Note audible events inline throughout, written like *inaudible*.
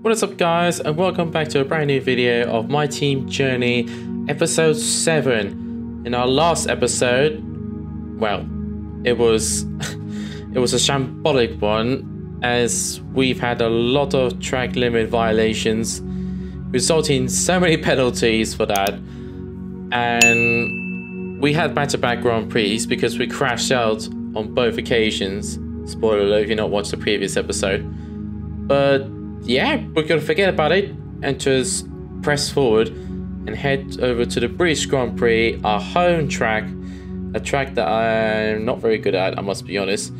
What is up guys and welcome back to a brand new video of My Team Journey episode 7. In our last episode, well, it was *laughs* it was a shambolic one as we've had a lot of track limit violations resulting in so many *laughs* penalties for that and we had back-to-back Grand Prix because we crashed out on both occasions. Spoiler alert if you not watched the previous episode. But yeah, we're gonna forget about it and just press forward and head over to the British Grand Prix, our home track, a track that I'm not very good at, I must be honest.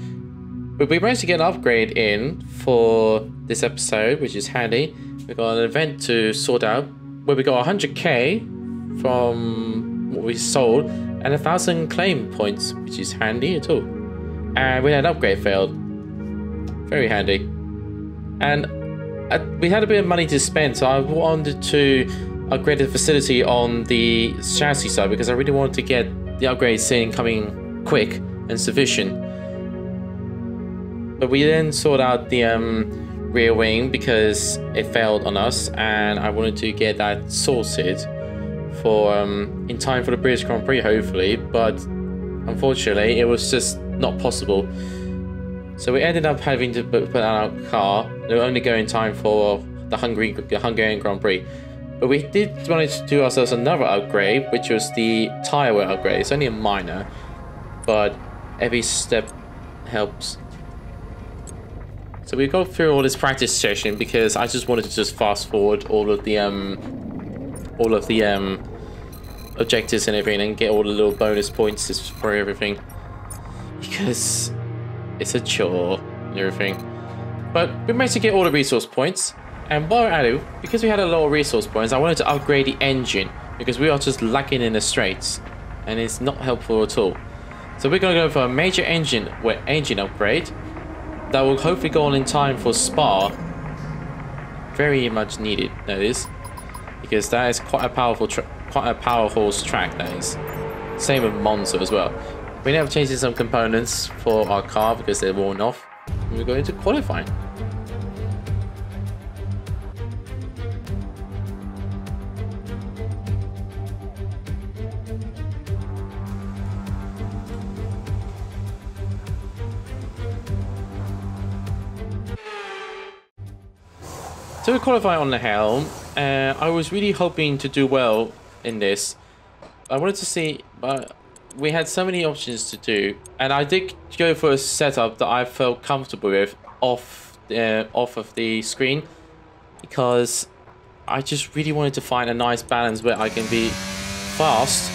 But we managed to get an upgrade in for this episode, which is handy. We've got an event to sort out where we got 100k from what we sold and a thousand claim points, which is handy at all. And we had an upgrade failed. Very handy. And we had a bit of money to spend, so I wanted to upgrade the facility on the chassis side because I really wanted to get the upgrade in coming quick and sufficient. But we then sorted out the um, rear wing because it failed on us, and I wanted to get that sorted for um, in time for the British Grand Prix, hopefully. But unfortunately, it was just not possible. So we ended up having to put out our car. We were only going in time for the Hungary, Hungarian Grand Prix. But we did manage to do ourselves another upgrade, which was the tyre wear upgrade. It's only a minor, but every step helps. So we go through all this practice session because I just wanted to just fast forward all of the um, all of the um, objectives and everything, and get all the little bonus points for everything because it's a chore and everything. But we managed to get all the resource points. And while at it, because we had a lot of resource points, I wanted to upgrade the engine because we are just lacking in the straits and it's not helpful at all. So we're going to go for a major engine engine upgrade that will hopefully go on in time for Spa. Very much needed, that is, because that is quite a powerful, quite a power horse track. That is. Same with Monza as well. We now have changed some components for our car because they're worn off. We're going to qualifying. So we qualify on the helm. Uh, I was really hoping to do well in this. I wanted to see, but we had so many options to do, and I did go for a setup that I felt comfortable with off uh, off of the screen because I just really wanted to find a nice balance where I can be fast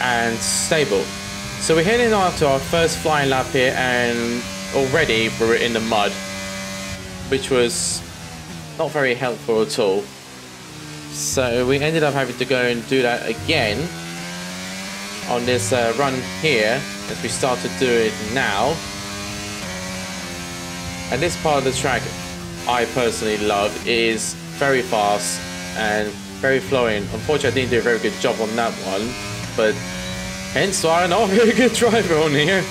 and stable. So we're heading to our first flying lap here, and already we're in the mud, which was not very helpful at all. So we ended up having to go and do that again on this uh, run here as we start to do it now. And this part of the track I personally love is very fast and very flowing. Unfortunately I didn't do a very good job on that one, but hence why I'm not a very good *laughs* driver on here.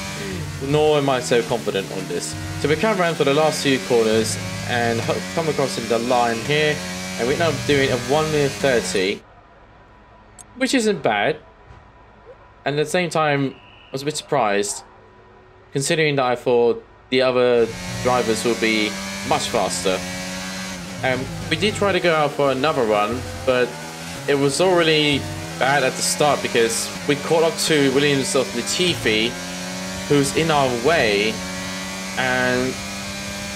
Nor am I so confident on this. So we come around for the last few corners and come across in the line here and we're now doing a 1 minute 30 which isn't bad and at the same time I was a bit surprised considering that I thought the other drivers would be much faster and um, we did try to go out for another run but it was already bad at the start because we caught up to Williams of Latifi who's in our way and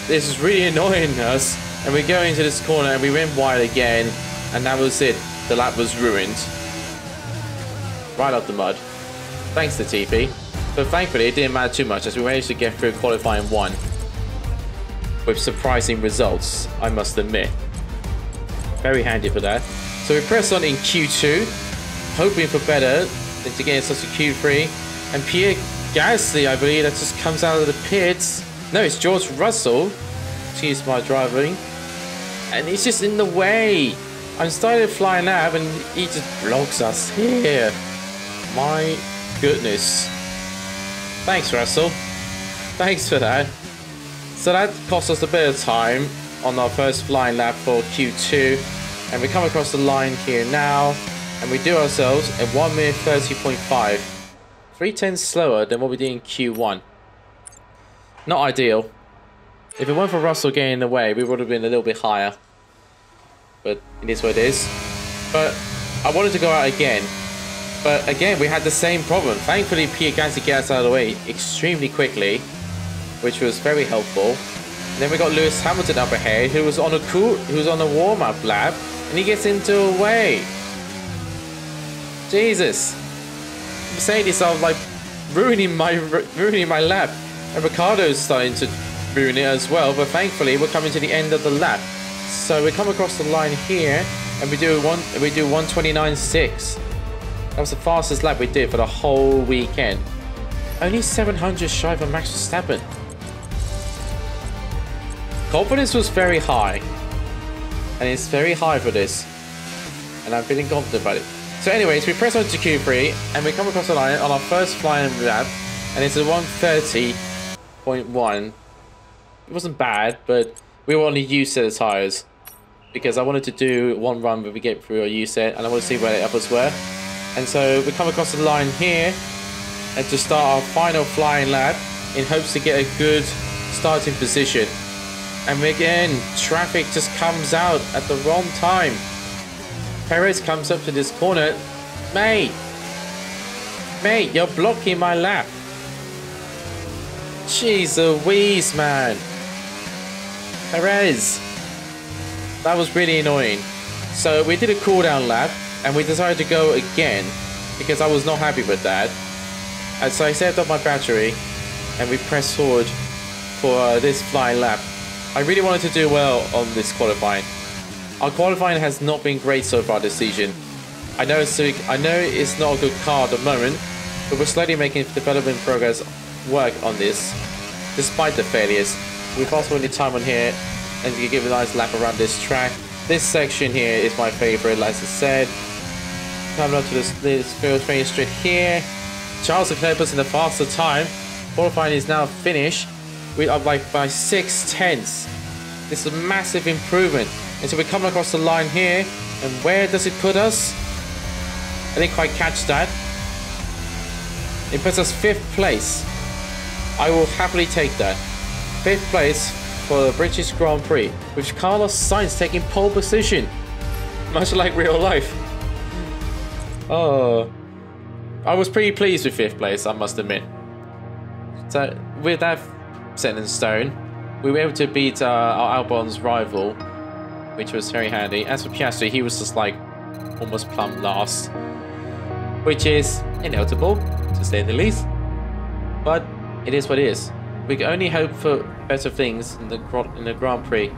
this is really *laughs* annoying us. And we go into this corner and we went wide again. And that was it. The lap was ruined. Right up the mud. Thanks to TP. But thankfully it didn't matter too much as we managed to get through qualifying one. With surprising results, I must admit. Very handy for that. So we press on in Q2, hoping for better than to get such a Q3. And Pierre Gasly, I believe, that just comes out of the pits no, it's George Russell. Excuse my driving. And he's just in the way. I'm starting flying out and he just blocks us here. My goodness. Thanks, Russell. Thanks for that. So that cost us a bit of time on our first flying lap for Q2. And we come across the line here now. And we do ourselves a 1 minute 30.5. 3 tenths slower than what we did in Q1. Not ideal. If it weren't for Russell getting in the way, we would have been a little bit higher. But it is what it is. But I wanted to go out again. But again, we had the same problem. Thankfully, Pierre Gasly gets out of the way extremely quickly, which was very helpful. And then we got Lewis Hamilton up ahead, who was on a cool, who was on a warm-up lap, and he gets into a way. Jesus, Mercedes are like ruining my ruining my lap, and Ricciardo's starting to ruin it as well. But thankfully, we're coming to the end of the lap, so we come across the line here, and we do one we do 129.6. That was the fastest lap we did for the whole weekend. Only 700 shy of Max Verstappen. Confidence was very high. And it's very high for this. And I'm feeling confident about it. So anyways, we press on to Q3 and we come across the line on our first flying lap. And it's a 130.1. It wasn't bad, but we were on a U set of tyres. Because I wanted to do one run where we get through a U set and I want to see where the others were. And so we come across the line here and to start our final flying lap in hopes to get a good starting position. And again, traffic just comes out at the wrong time. Perez comes up to this corner. Mate! Mate, you're blocking my lap. Jeez Louise, man. Perez. That was really annoying. So we did a cool down lap and we decided to go again because I was not happy with that. And so I saved up my battery and we pressed forward for uh, this flying lap. I really wanted to do well on this qualifying. Our qualifying has not been great so far this season. I know it's, I know it's not a good car at the moment, but we're slowly making development progress work on this, despite the failures. We've also the time on here and you give a nice lap around this track. This section here is my favorite, like I said. Coming up to this, this field training straight here. Charles Leclerc puts in the faster time. Qualifying is now finished. We are like by six tenths. This is a massive improvement. And so we're coming across the line here. And where does it put us? I didn't quite catch that. It puts us fifth place. I will happily take that. Fifth place for the British Grand Prix, with Carlos Sainz taking pole position. Much like real life. Oh, I was pretty pleased with fifth place, I must admit. So with that set in stone, we were able to beat uh, our Albon's rival, which was very handy. As for Piastri, he was just like almost plumb last, which is inevitable, to say the least. But it is what it is. We can only hope for better things in the in the Grand Prix.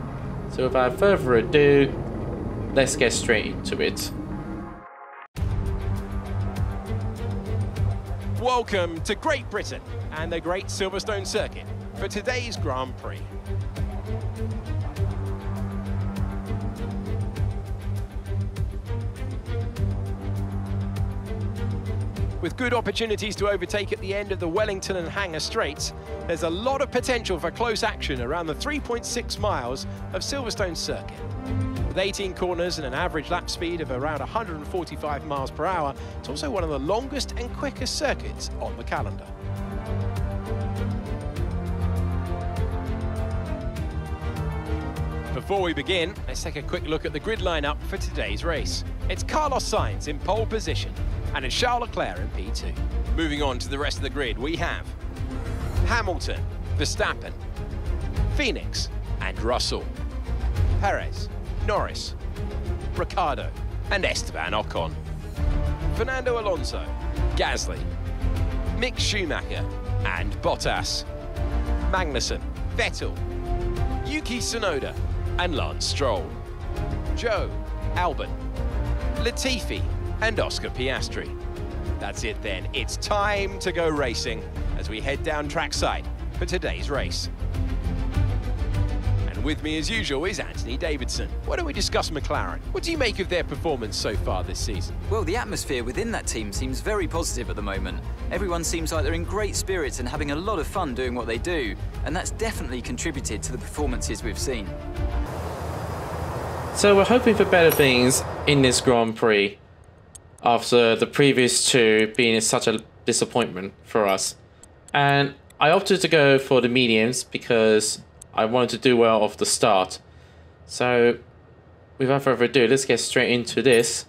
So without further ado, let's get straight into it. Welcome to Great Britain and the Great Silverstone Circuit for today's Grand Prix. With good opportunities to overtake at the end of the Wellington and Hangar Straights, there's a lot of potential for close action around the 3.6 miles of Silverstone Circuit. With 18 corners and an average lap speed of around 145 miles per hour, it's also one of the longest and quickest circuits on the calendar. Before we begin, let's take a quick look at the grid lineup for today's race. It's Carlos Sainz in pole position, and it's Charles Leclerc in P2. Moving on to the rest of the grid, we have Hamilton, Verstappen, Phoenix, and Russell. Perez, Norris, Ricciardo, and Esteban Ocon. Fernando Alonso, Gasly, Mick Schumacher, and Bottas. Magnussen, Vettel, Yuki Tsunoda, and Lance Stroll. Zhou, Albon, Latifi, and Oscar Piastri. That's it then. It's time to go racing as we head down trackside for today's race. And with me as usual is Anthony Davidson. Why don't we discuss McLaren? What do you make of their performance so far this season? Well, the atmosphere within that team seems very positive at the moment. Everyone seems like they're in great spirits and having a lot of fun doing what they do, and that's definitely contributed to the performances we've seen. So we're hoping for better things in this Grand Prix after the previous two being such a disappointment for us. And I opted to go for the mediums because I wanted to do well off the start. So without further ado, let's get straight into this.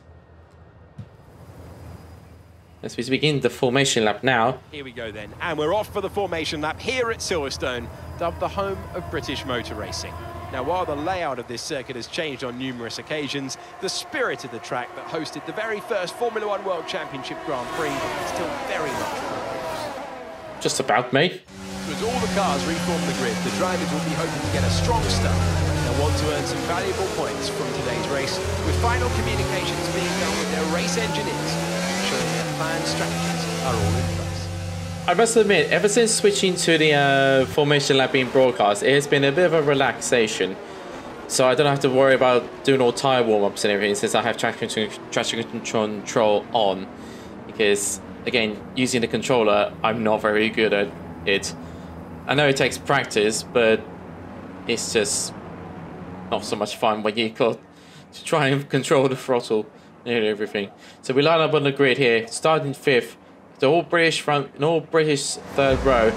As we begin the formation lap now. Here we go then, and we're off for the formation lap here at Silverstone, dubbed the home of British motor racing. Now, while the layout of this circuit has changed on numerous occasions, the spirit of the track that hosted the very first Formula One World Championship Grand Prix is still very much Just about, mate. As all the cars reform the grid, the drivers will be hoping to get a strong start. They'll want to earn some valuable points from today's race, with final communications being done with their race engineers, ensuring their planned strategies are all in place. I must admit, ever since switching to the uh, Formation Lap being broadcast, it has been a bit of a relaxation. So I don't have to worry about doing all tyre warm-ups and everything since I have traction control on. Because, again, using the controller, I'm not very good at it. I know it takes practice, but it's just not so much fun when you got *laughs* to try and control the throttle and everything. So we line up on the grid here, starting fifth. The all British front, an all British third row.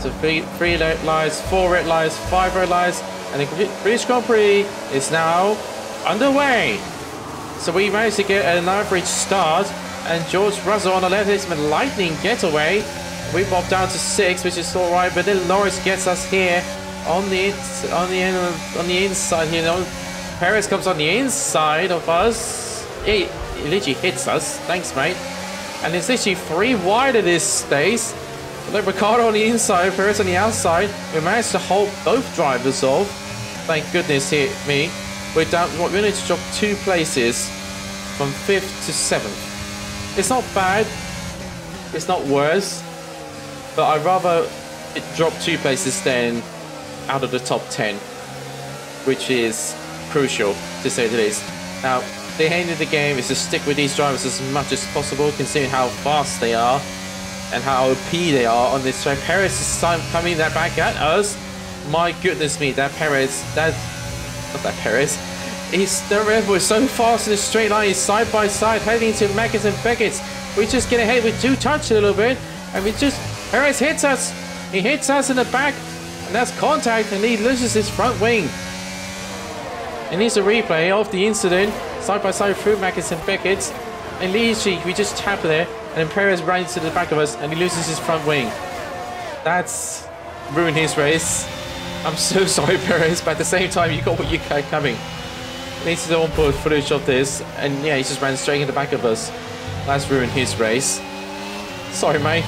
So three, three red lines, four red lines, five red lines, and the British Grand Prix is now underway. So we managed to get an average start, and George Russell on the left is lightning getaway. We pop down to six, which is all right, but then Norris gets us here on the on the on the inside. You know, Perez comes on the inside of us. He, he literally hits us. Thanks, mate. And it's literally three wide at this space. Like Ricciardo on the inside, Perez on the outside. We managed to hold both drivers off. Thank goodness hit me. We're down. We're going to drop two places from fifth to seventh. It's not bad. It's not worse. But I'd rather drop two places than out of the top 10, which is crucial to say the least. Now, the aim of the game is to stick with these drivers as much as possible, considering how fast they are and how OP they are on this track. Perez is coming that back at us. My goodness me, that Perez, that, not that Perez, he's the Red Bull is so fast in the straight line, he's side by side heading to Maggotts and Beckett's. We just get ahead with two touch a little bit, and we just, Perez hits us. He hits us in the back, and that's contact, and he loses his front wing. And here's a replay of the incident side by side through Maggotts and Beckett. And literally, we just tap there, and then Perez runs to the back of us, and he loses his front wing. That's ruined his race. I'm so *laughs* sorry, Perez, but at the same time, you got what you got coming. Needs on-board footage of this, and yeah, he just ran straight in the back of us. That's ruined his race. Sorry, mate.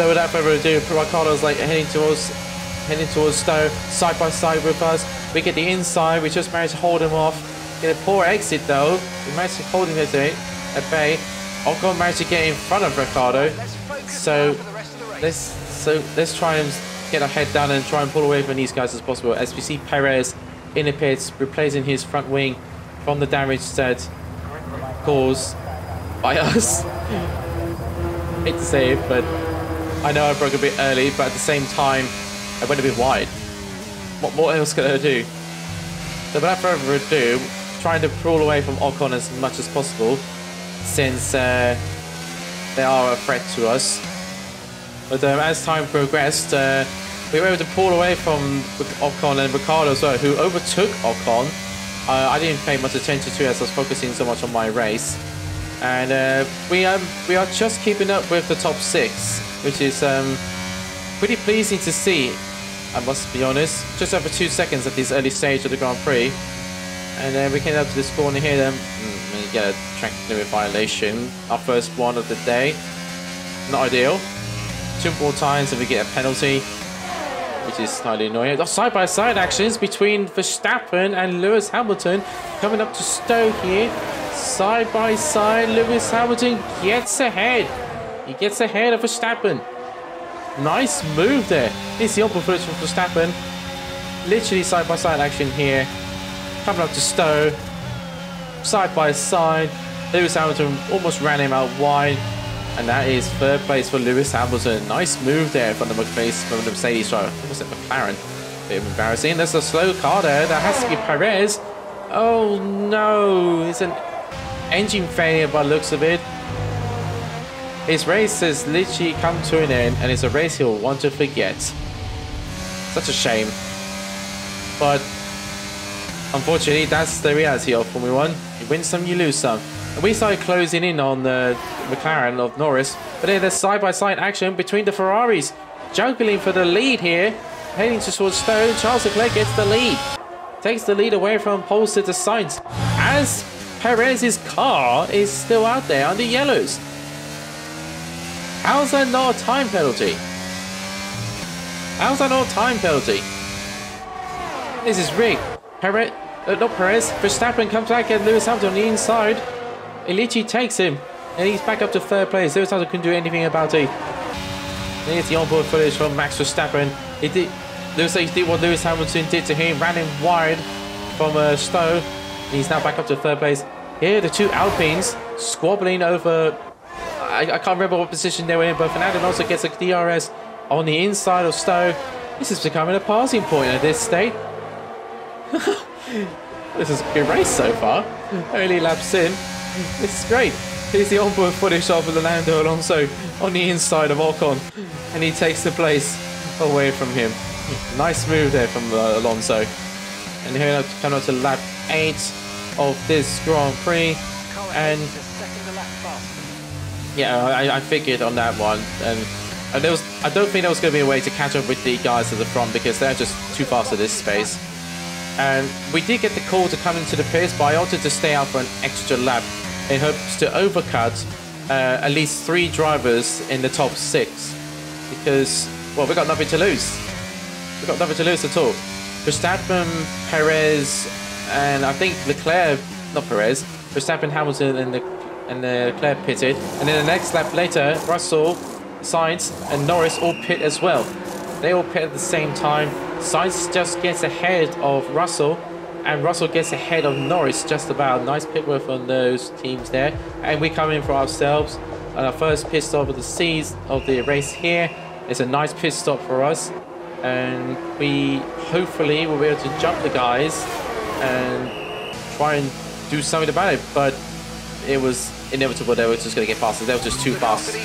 So without further ado, Ricciardo's like heading towards heading towards Stowe, side by side with us. We get the inside, we just managed to hold him off. Get a poor exit though. We managed to hold him at bay. Ocon managed to get in front of Ricciardo. So let's so let's try and get our head down and try and pull away from these guys as possible. As we see Perez in the pits, replacing his front wing from the damage that caused by *laughs* us. Hate to say it, but I know I broke a bit early, but at the same time, I went a bit wide. What, what else could I do? So without further ado, trying to crawl away from Ocon as much as possible, since uh, they are a threat to us. But um, as time progressed, uh, we were able to pull away from Ocon and Ricciardo as well, who overtook Ocon. Uh, I didn't pay much attention to it as I was focusing so much on my race. And uh, we, um, we are just keeping up with the top six, which is um, pretty pleasing to see, I must be honest. Just over two seconds at this early stage of the Grand Prix. And then we came up to this corner here, then mm, we get a track limit violation. Our first one of the day. Not ideal. Two more times and we get a penalty, which is slightly annoying. Side by side actions between Verstappen and Lewis Hamilton coming up to Stowe here. Side by side, Lewis Hamilton gets ahead. He gets ahead of Verstappen. Nice move there. It's the upper footage from Verstappen. Literally side by side action here. Coming up to Stowe. Side by side. Lewis Hamilton almost ran him out wide. And that is third place for Lewis Hamilton. Nice move there from the Mercedes, from the Mercedes driver. Almost at McLaren. Bit embarrassing. There's a slow car there. That has to be Perez. Oh no, it's an engine failure by looks of it. His race has literally come to an end and it's a race he'll want to forget. Such a shame. But unfortunately, that's the reality of Formula One. You win some, you lose some. And we started closing in on the McLaren of Norris, but then there's side-by-side action between the Ferraris, juggling for the lead here, heading towards Stowe. Charles Leclerc gets the lead, takes the lead away from Polster to Sainz, as Perez's car is still out there on the yellows. How's that not a time penalty? How's that not a time penalty? This is rigged. Perez, uh, not Perez, Verstappen comes back and Lewis Hamilton on the inside. It literally takes him. And he's back up to third place. Lewis Hamilton couldn't do anything about it. Here's the onboard footage from Max Verstappen. He did, Lewis he did what Lewis Hamilton did to him, ran him wide from uh, Stowe. He's now back up to third place. Here, the two Alpines squabbling over I, I, can't remember what position they were in, but Fernando Alonso gets a DRS on the inside of Stowe. This is becoming a passing point at this state. *laughs* this is a good race so far. Only laps in. This is great. Here's the onboard footage of Fernando Alonso on the inside of Ocon, and he takes the place away from him. Nice move there from uh, Alonso. And here come up to lap 8 of this Grand Prix. And yeah, I, I figured on that one, and, and there was I don't think there was going to be a way to catch up with the guys at the front because they're just too fast at this space. And we did get the call to come into the pits, but I opted to stay out for an extra lap in hopes to overcut uh, at least three drivers in the top six because well we've got nothing to lose. We've got nothing to lose at all. Verstappen, Perez, and I think Leclerc, not Perez, Verstappen, Hamilton, and the and Leclerc pitted. And then the next lap later, Russell, Sainz, and Norris all pit as well. They all pit at the same time. Sainz just gets ahead of Russell, and Russell gets ahead of Norris just about. Nice pit work on those teams there. And we come in for ourselves. And our first pit stop of the season of the race here. It's a nice pit stop for us. And we hopefully will be able to jump the guys and try and do something about it. But it was inevitable they were just going to get past us. They were just too fast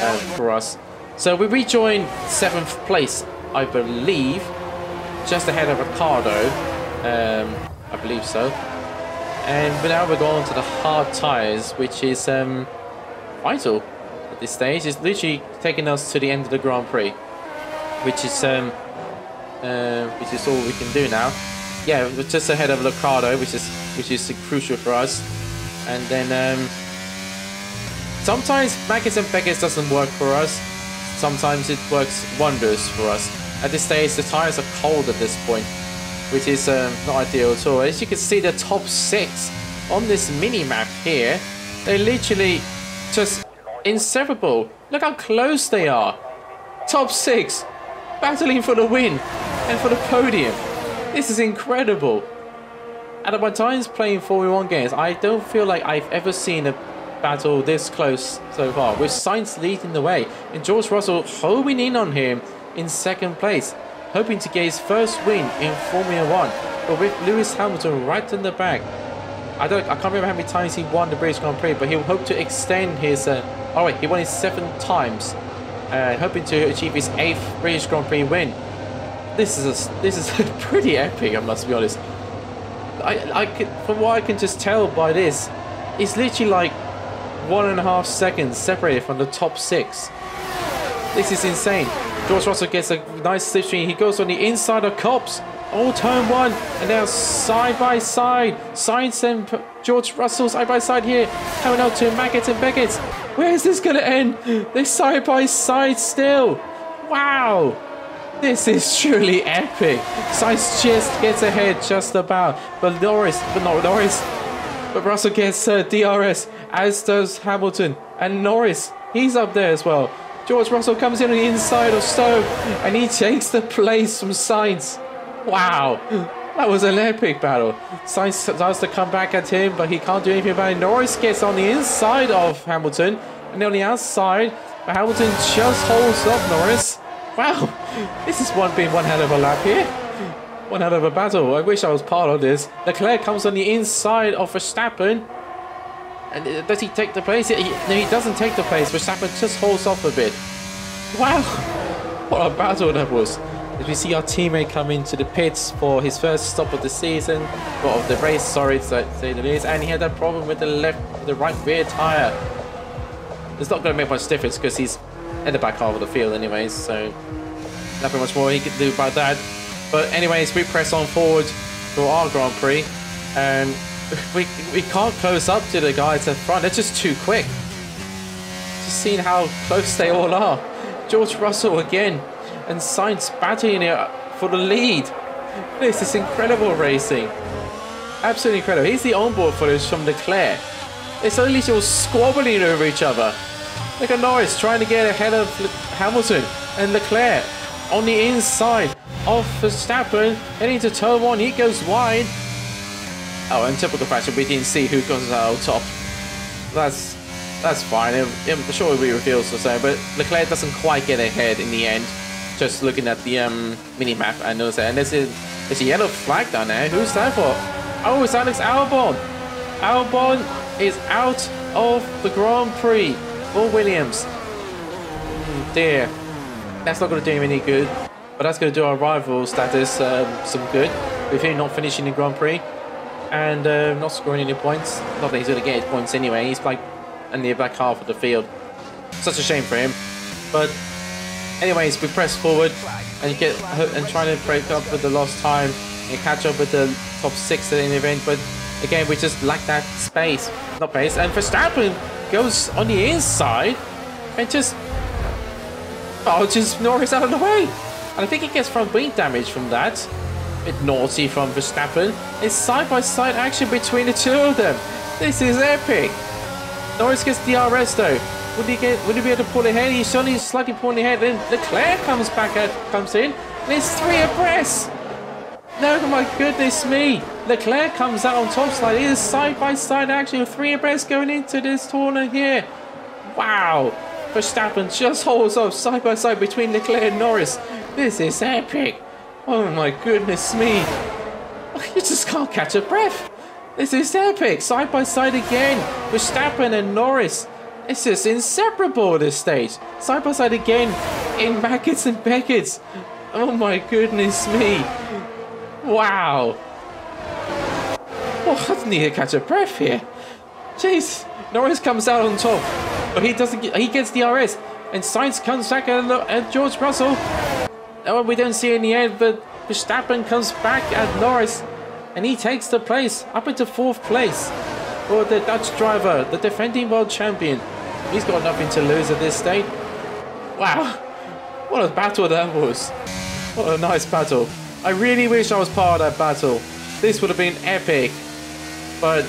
uh, for us. So we rejoined seventh place, I believe, just ahead of Ricciardo. Um, I believe so. And now we're going to the hard tyres, which is um, vital at this stage. It's literally taking us to the end of the Grand Prix, which is um, uh, which is all we can do now. Yeah, we're just ahead of Ricciardo, which is which is crucial for us. And then um, Sometimes Maggotts and Beckett doesn't work for us. Sometimes it works wonders for us. At this stage, the tires are cold at this point, which is um, not ideal at all. As you can see, the top six on this mini map here, they're literally just inseparable. Look how close they are. Top six, battling for the win and for the podium. This is incredible. Out of my times playing Formula 1 games, I don't feel like I've ever seen a battle this close so far, with Sainz leading the way and George Russell homing in on him in second place, hoping to get his first win in Formula One. But with Lewis Hamilton right in the back, I don't, I can't remember how many times he won the British Grand Prix, but he'll hope to extend his. Uh, oh wait, he won it seven times, uh, hoping to achieve his eighth British Grand Prix win. This is a, this is *laughs* pretty epic, I must be honest. I, I from what I can just tell by this, it's literally like one and a half seconds separated from the top six. This is insane. George Russell gets a nice slipstream. He goes on the inside of Copse. All turn one. And now side by side. Sainz and George Russell side by side here. Coming out to Maggotts and Beckett. Where is this going to end? They're side by side still. Wow. This is truly epic. Sainz just gets ahead just about. But Norris, but not Norris. But Russell gets uh, DRS as does Hamilton and Norris. He's up there as well. George Russell comes in on the inside of Stowe and he takes the place from Sainz. Wow, that was an epic battle. Sainz tries to come back at him, but he can't do anything about it. Norris gets on the inside of Hamilton and on the outside, but Hamilton just holds up Norris. Wow, this is one being one hell of a lap here. One hell of a battle. I wish I was part of this. Leclerc comes on the inside of Verstappen. And uh, does he take the place? He, no, he doesn't take the place. Verstappen just holds off a bit. Wow. What a battle that was. As we see our teammate come into the pits for his first stop of the season, or of the race, sorry to say the least, and he had that problem with the left, the right rear tire. It's not going to make much difference because he's in the back half of the field anyways, so nothing much more he could do about that. But anyways, we press on forward for our Grand Prix, and *laughs* we, we can't close up to the guys at front. They're just too quick. Just seeing how close they all are. George Russell again, and Sainz battling it for the lead. This is incredible racing. Absolutely incredible. Here's the onboard footage from Leclerc. It's only all squabbling over each other. Look at Norris trying to get ahead of Hamilton and Leclerc on the inside of Verstappen heading to turn one. He goes wide. Oh, and typical fashion, we didn't see who goes out top. That's that's fine. It, it, sure, we reveals the same, but Leclerc doesn't quite get ahead in the end. Just looking at the um, mini map, I notice that. And there's a there's a yellow flag down there. Who's that for? Oh, it's Alex Albon. Albon is out of the Grand Prix for Williams. Mm, dear, that's not going to do him any good. But that's going to do our rival status um, some good. With him not finishing the Grand Prix and uh, not scoring any points. Not that he's going to get his points anyway. He's like in the back half of the field. Such a shame for him. But anyways, we press forward and get and trying to break up with the lost time and catch up with the top six in the event. But again, we just lack that space, not pace. And Verstappen goes on the inside and just oh, just Norris out of the way. And I think he gets front wing damage from that. bit naughty from Verstappen. It's side by side action between the two of them. This is epic. Norris gets DRS though. Would he get? Would he be able to pull ahead? He's only slightly pulling ahead. Then Leclerc comes back out, comes in. And it's three abreast. No, my goodness me. Leclerc comes out on top side. It is side by side action. Three abreast going into this tournament here. Wow. Verstappen just holds up side by side between Leclerc and Norris. This is epic. Oh my goodness me. Oh, you just can't catch a breath. This is epic. Side by side again. Verstappen and Norris. It's just inseparable at this stage. Side by side again in Maggotts and Beckett's. Oh my goodness me. Wow. Oh, I need to catch a breath here. Jeez. Norris comes out on top. But he doesn't get, he gets the RS. And Sainz comes back and, uh, and George Russell. Oh, we don't see in the end, but Verstappen comes back at Norris and he takes the place up into fourth place for the Dutch driver, the defending world champion. He's got nothing to lose at this stage. Wow, what a battle that was. What a nice battle. I really wish I was part of that battle. This would have been epic. But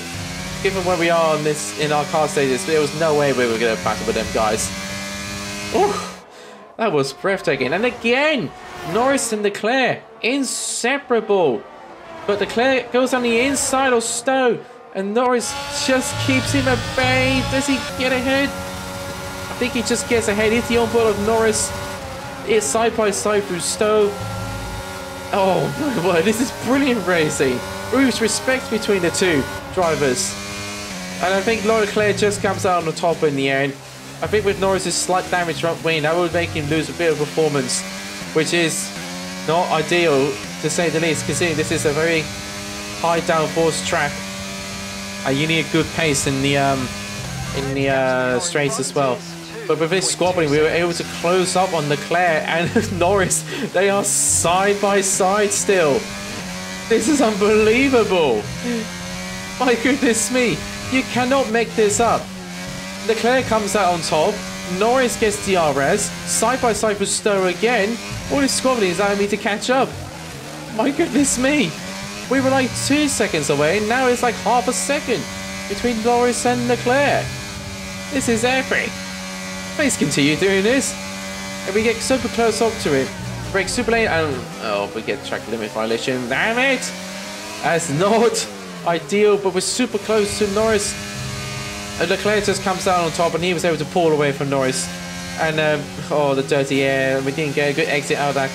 given where we are on this in our car stages, there was no way we were going to battle with them guys. Oh, that was breathtaking. And again, Norris and Leclerc, inseparable. But Leclerc goes on the inside of Stowe. And Norris just keeps him at bay. Does he get ahead? I think he just gets ahead. It's the onboard of Norris. It's side by side through Stowe. Oh my word, this is brilliant racing. Proves respect between the two drivers. And I think Leclerc just comes out on the top in the end. I think with Norris's slight damage front wing, that would make him lose a bit of performance, which is not ideal to say the least, considering this is a very high downforce track. And you need a good pace in the um, in the uh, straights as well. But with this squabbling, we were able to close up on Leclerc and *laughs* Norris. They are side by side still. This is unbelievable. My goodness me. You cannot make this up. Leclerc comes out on top. Norris gets DRS. Side by side with Stowe again. All this squabbling is allowing me to catch up. My goodness me. We were like two seconds away. Now it's like half a second between Norris and Leclerc. This is epic. Please continue doing this. And we get super close up to it. Break super lane and oh we get track limit violation. Damn it! That's not ideal, but we're super close to Norris. And Leclerc just comes down on top and he was able to pull away from Norris. And um, oh the dirty air. We didn't get a good exit out of that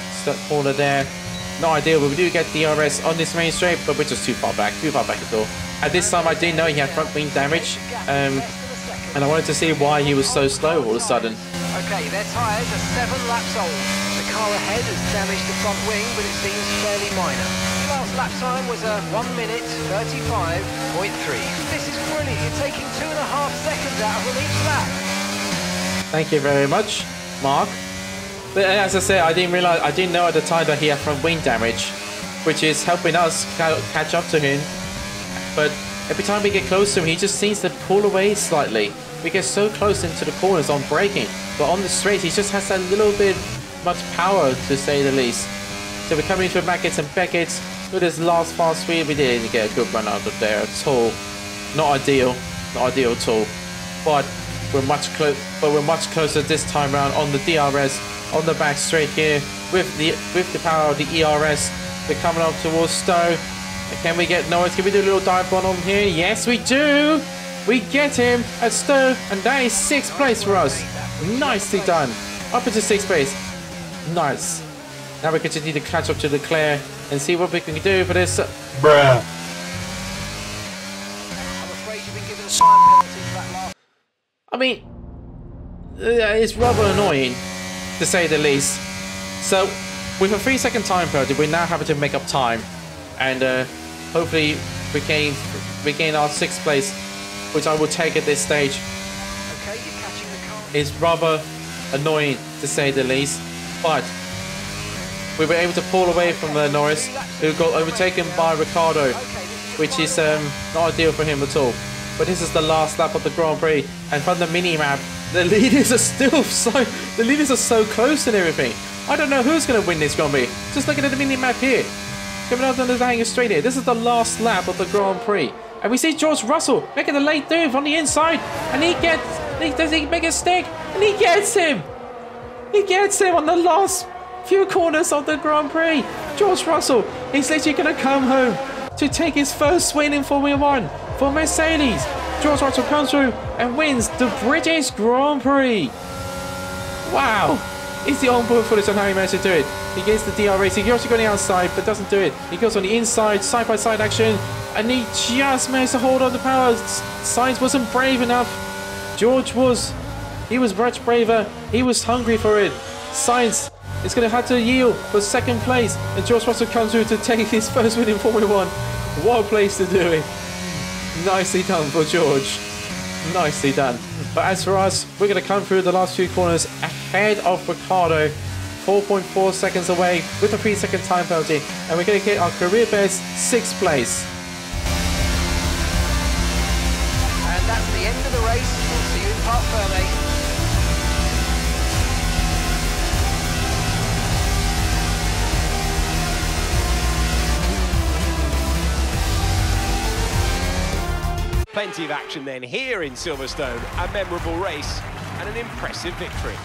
corner there. no idea, but we do get DRS on this main straight, but we're just too far back, too far back at all. At this time, I didn't know he had front wing damage, um, and I wanted to see why he was so slow all of a sudden. Okay, their tyres are seven laps old. Car ahead has damaged the front wing, but it seems fairly minor. Last lap time was a 1 minute 35.3. This is brilliant. You're taking two and a half seconds out of each lap. Thank you very much, Mark. But uh, as I said, I didn't realize, I didn't know at the time that he had front wing damage, which is helping us ca catch up to him. But every time we get close to him, he just seems to pull away slightly. We get so close into the corners on braking, but on the straight, he just has that little bit much power, to say the least. So we're coming into Beckett and Beckett with this last fast speed. We didn't get a good run out of there at all. Not ideal, not ideal at all. But we're much close, but we're much closer this time round on the DRS on the back straight here with the with the power of the ERS. We're coming up towards Stowe. Can we get Norris? Can we do a little dive bomb on here? Yes, we do. We get him at Stowe, and that is sixth place for us. Nicely done. Up into sixth place. Nice. Now we continue to catch up to the Leclerc and see what we can do for this. Bruh. I'm afraid you've been given a time penalty for that last. I mean, uh, it's rather annoying, to say the least. So, with a three second time penalty, we're now having to make up time. And uh, hopefully regain, regain our sixth place, which I will take at this stage. Okay, you're catching the car. It's rather annoying, to say the least. But, we were able to pull away from the Norris, who got overtaken by Ricciardo which is um, not ideal for him at all. But this is the last lap of the Grand Prix, and from the mini map, the leaders are still *laughs* so the leaders are so close and everything. I don't know who's going to win this Grand Prix. Just looking at the mini map here, coming out on the Hangar Straight here. This is the last lap of the Grand Prix, and we see George Russell making a late move on the inside, and he gets he does he make a stick, and he gets him. He gets him on the last few corners of the Grand Prix. George Russell is literally going to come home to take his first win in Formula One for Mercedes. George Russell comes through and wins the British Grand Prix. Wow. It's the onboard footage on how he managed to do it. He gets the DRS. He also got on the outside, but doesn't do it. He goes on the inside, side by side action, and he just managed to hold on the power. Sainz wasn't brave enough. George was. He was much braver. He was hungry for it. Sainz is going to have to yield for second place, and George Russell comes through to take his first win in Formula One. What a place to do it! Nicely done for George. Nicely done. But as for us, we're going to come through the last few corners ahead of Ricciardo, 4.4 seconds away with a 3 second time penalty, and we're going to get our career best sixth place. And that's the end of the race. We'll see you in Parc Ferme. Plenty of action then here in Silverstone. A memorable race and an impressive victory.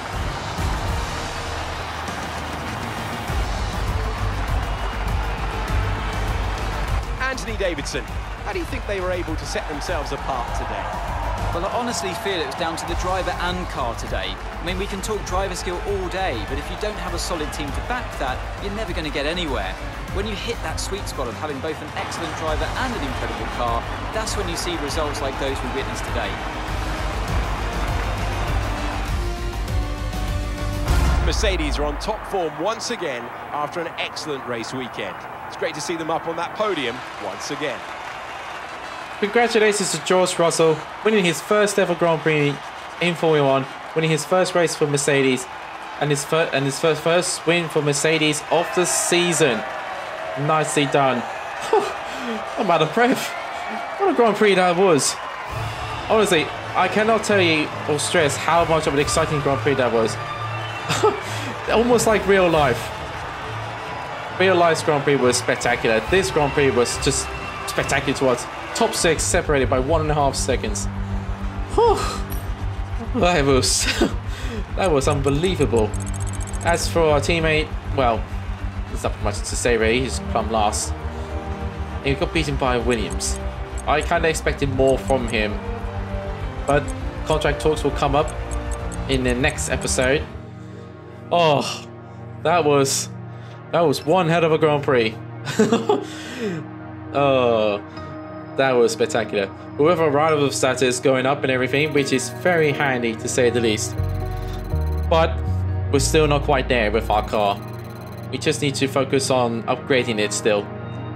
Anthony Davidson, how do you think they were able to set themselves apart today? Well, I honestly feel it was down to the driver and car today. I mean, we can talk driver skill all day, but if you don't have a solid team to back that, you're never going to get anywhere. When you hit that sweet spot of having both an excellent driver and an incredible car, that's when you see results like those we witnessed today. Mercedes are on top form once again after an excellent race weekend. It's great to see them up on that podium once again. Congratulations to George Russell winning his first ever Grand Prix in Formula One, winning his first race for Mercedes, and his first and his first first win for Mercedes of the season. Nicely done. *laughs* I'm out of breath. What a Grand Prix that was. Honestly, I cannot tell you or stress how much of an exciting Grand Prix that was. *laughs* Almost like real life. Real life's Grand Prix was spectacular. This Grand Prix was just spectacular to watch. Top six separated by one and a half seconds. Whew. That was *laughs* that was unbelievable. As for our teammate, well, there's not much to say really. He's come last. He got beaten by Williams. I kind of expected more from him, but contract talks will come up in the next episode. Oh, that was That was one head of a Grand Prix. *laughs* oh, that was spectacular. With our rival status going up and everything, which is very handy to say the least. But we're still not quite there with our car. We just need to focus on upgrading it still.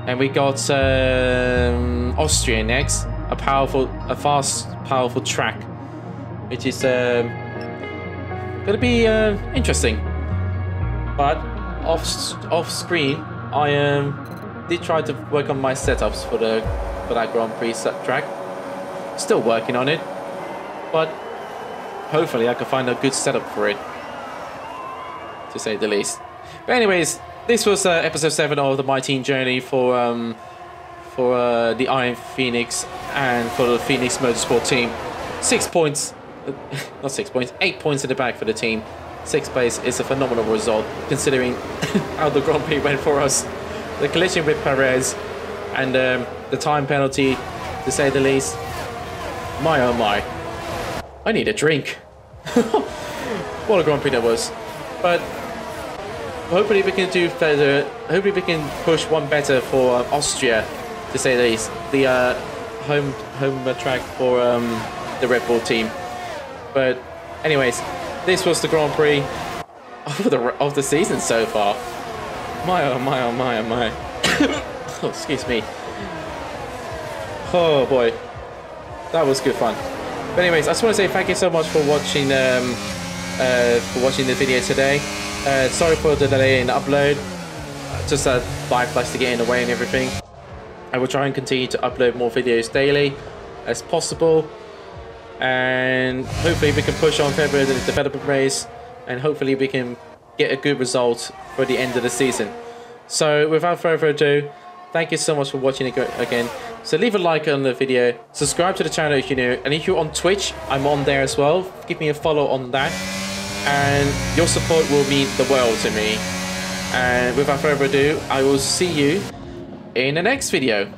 And we got um, Austria next, a powerful, a fast, powerful track, which is um, gonna be uh, interesting. But off off screen, I um, did try to work on my setups for the for that Grand Prix track. Still working on it, but hopefully I can find a good setup for it, to say the least. But anyways, this was uh, episode seven of the My Team Journey for um, for uh, the Iron Phoenix and for the Phoenix Motorsport team. Six points, *laughs* not six points, eight points in the bag for the team. Sixth place is a phenomenal result considering *laughs* how the Grand Prix went for us. The collision with Perez and um, the time penalty, to say the least. My oh my. I need a drink. *laughs* what a Grand Prix that was. But hopefully we can do better. Hopefully we can push one better for uh, Austria, to say the least. The uh, home home track for um, the Red Bull team. But anyways, this was the Grand Prix of the of the season so far. My oh my oh my oh my. *coughs* oh, *laughs* excuse me. Oh boy, that was good fun. But anyways, I just want to say thank you so much for watching um, uh, for watching the video today. Uh, sorry for the delay in the upload. Just a life likes to get in the way and everything. I will try and continue to upload more videos daily as possible. And hopefully we can push on February the development race. And hopefully we can get a good result for the end of the season. So without further ado, thank you so much for watching it again. So leave a like on the video, subscribe to the channel if you're new, and if you're on Twitch, I'm on there as well. Give me a follow on that. And your support will mean the world to me. And without further ado, I will see you in the next video.